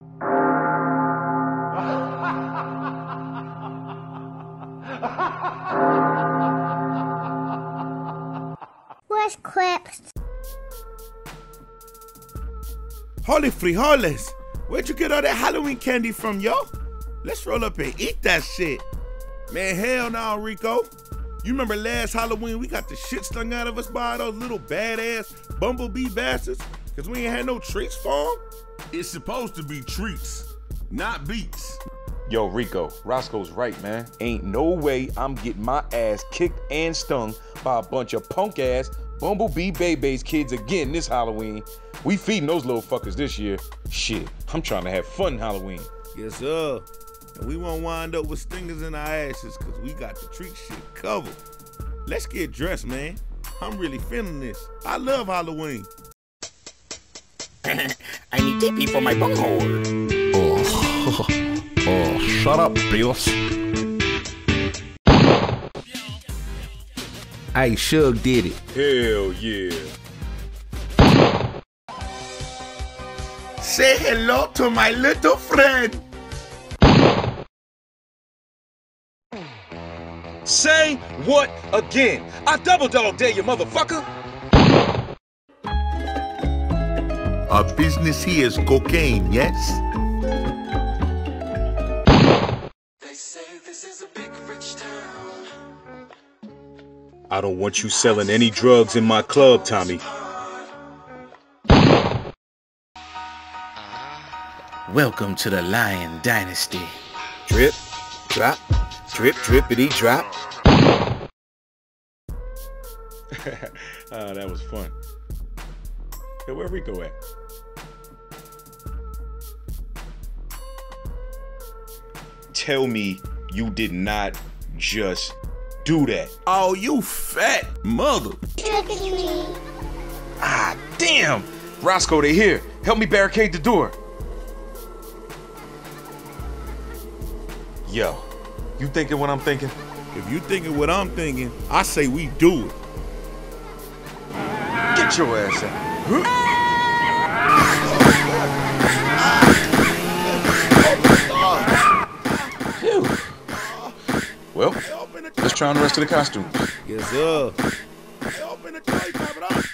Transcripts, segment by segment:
Where's Clips? Holy frijoles! Where'd you get all that Halloween candy from, yo? Let's roll up and eat that shit. Man, hell no, Rico. You remember last Halloween we got the shit stung out of us by those little badass bumblebee bastards? Cause we ain't had no treats for them? It's supposed to be treats, not beats. Yo, Rico, Roscoe's right, man. Ain't no way I'm getting my ass kicked and stung by a bunch of punk ass Bumblebee Baby's kids again this Halloween. We feeding those little fuckers this year. Shit, I'm trying to have fun Halloween. Yes, sir. And we won't wind up with stingers in our asses because we got the treat shit covered. Let's get dressed, man. I'm really feeling this. I love Halloween. I need TP for my bunghole. Oh, oh, shut up, Bills. Hey, Suge did it. Hell yeah. Say hello to my little friend. Say what again? I double dog dare you, motherfucker. Our business here is cocaine, yes? I don't want you selling any drugs in my club, Tommy. Welcome to the Lyon Dynasty. Drip, drop, drip, drippity drop. Ah, that was fun. Hey, where Rico at? Tell me you did not just do that. Oh, you fat mother. Ah, damn! Roscoe, they here. Help me barricade the door. Yo, you thinking what I'm thinking? If you thinking what I'm thinking, I say we do it. Get your ass out. Well, let's try on the rest of the costume. Yes, sir. Open the door, clap it up.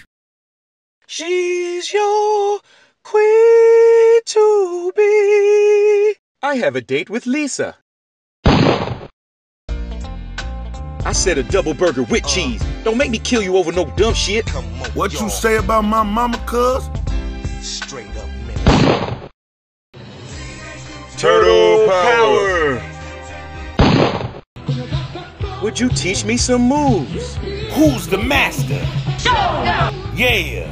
She's your queen to be. I have a date with Lisa. I said a double burger with uh. cheese. Don't make me kill you over no dumb shit. What you say about my mama, cuz? Straight Would you teach me some moves? Who's the master? Yeah.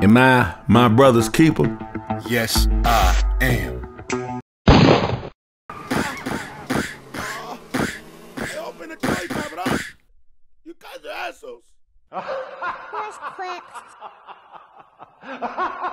Am I my brother's keeper? Yes, I am. Open the door, clap it up. You guys are assholes. Where's Clips?